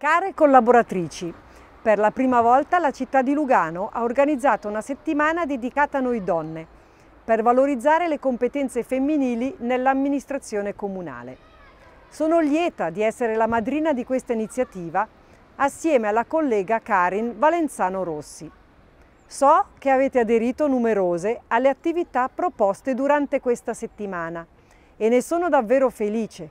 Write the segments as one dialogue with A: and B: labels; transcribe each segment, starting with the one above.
A: Care collaboratrici, per la prima volta la città di Lugano ha organizzato una settimana dedicata a noi donne per valorizzare le competenze femminili nell'amministrazione comunale. Sono lieta di essere la madrina di questa iniziativa assieme alla collega Karin Valenzano Rossi. So che avete aderito numerose alle attività proposte durante questa settimana e ne sono davvero felice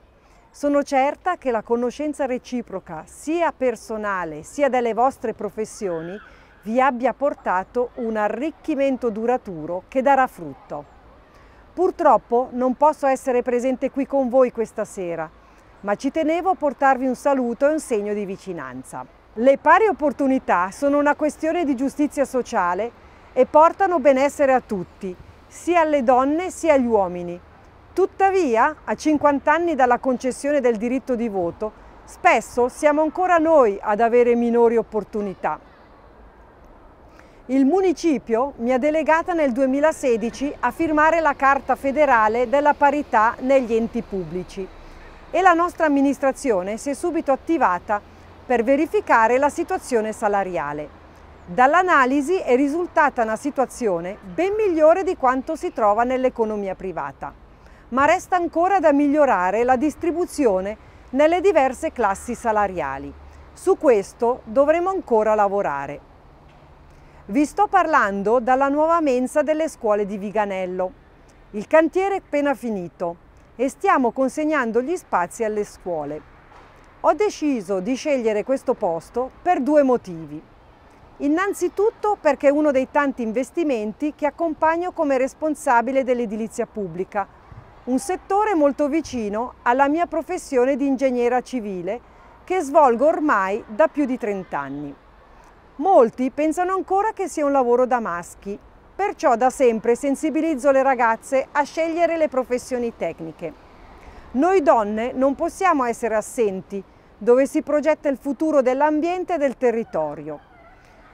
A: sono certa che la conoscenza reciproca, sia personale sia delle vostre professioni, vi abbia portato un arricchimento duraturo che darà frutto. Purtroppo non posso essere presente qui con voi questa sera, ma ci tenevo a portarvi un saluto e un segno di vicinanza. Le pari opportunità sono una questione di giustizia sociale e portano benessere a tutti, sia alle donne sia agli uomini, Tuttavia, a 50 anni dalla concessione del diritto di voto, spesso siamo ancora noi ad avere minori opportunità. Il municipio mi ha delegata nel 2016 a firmare la Carta federale della parità negli enti pubblici e la nostra amministrazione si è subito attivata per verificare la situazione salariale. Dall'analisi è risultata una situazione ben migliore di quanto si trova nell'economia privata ma resta ancora da migliorare la distribuzione nelle diverse classi salariali. Su questo dovremo ancora lavorare. Vi sto parlando dalla nuova mensa delle scuole di Viganello. Il cantiere è appena finito e stiamo consegnando gli spazi alle scuole. Ho deciso di scegliere questo posto per due motivi. Innanzitutto perché è uno dei tanti investimenti che accompagno come responsabile dell'edilizia pubblica un settore molto vicino alla mia professione di ingegnera civile che svolgo ormai da più di 30 anni. Molti pensano ancora che sia un lavoro da maschi, perciò da sempre sensibilizzo le ragazze a scegliere le professioni tecniche. Noi donne non possiamo essere assenti dove si progetta il futuro dell'ambiente e del territorio.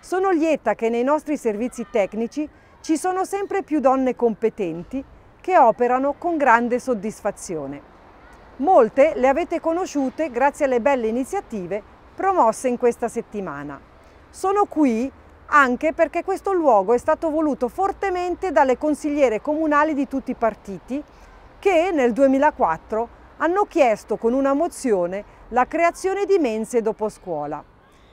A: Sono lieta che nei nostri servizi tecnici ci sono sempre più donne competenti che operano con grande soddisfazione. Molte le avete conosciute grazie alle belle iniziative promosse in questa settimana. Sono qui anche perché questo luogo è stato voluto fortemente dalle consigliere comunali di tutti i partiti che nel 2004 hanno chiesto con una mozione la creazione di mense dopo scuola.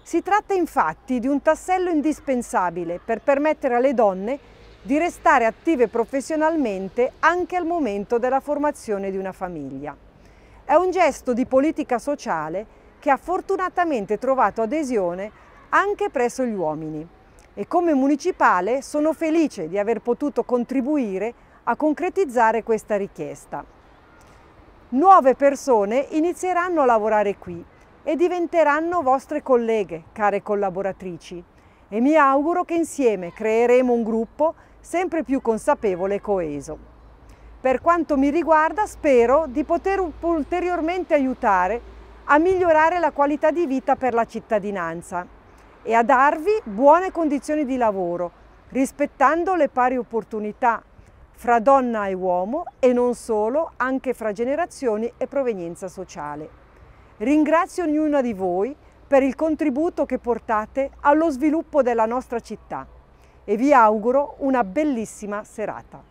A: Si tratta infatti di un tassello indispensabile per permettere alle donne di restare attive professionalmente anche al momento della formazione di una famiglia. È un gesto di politica sociale che ha fortunatamente trovato adesione anche presso gli uomini e come municipale sono felice di aver potuto contribuire a concretizzare questa richiesta. Nuove persone inizieranno a lavorare qui e diventeranno vostre colleghe, care collaboratrici, e mi auguro che insieme creeremo un gruppo sempre più consapevole e coeso. Per quanto mi riguarda spero di poter ulteriormente aiutare a migliorare la qualità di vita per la cittadinanza e a darvi buone condizioni di lavoro, rispettando le pari opportunità fra donna e uomo e non solo, anche fra generazioni e provenienza sociale. Ringrazio ognuna di voi per il contributo che portate allo sviluppo della nostra città e vi auguro una bellissima serata.